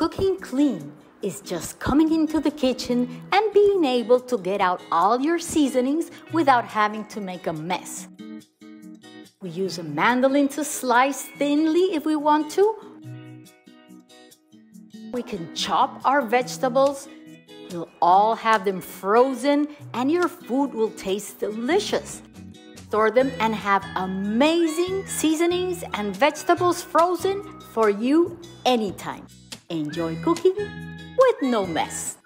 Cooking clean is just coming into the kitchen and being able to get out all your seasonings without having to make a mess. We use a mandolin to slice thinly if we want to. We can chop our vegetables. You'll all have them frozen and your food will taste delicious. Store them and have amazing seasonings and vegetables frozen for you anytime. Enjoy cooking with no mess.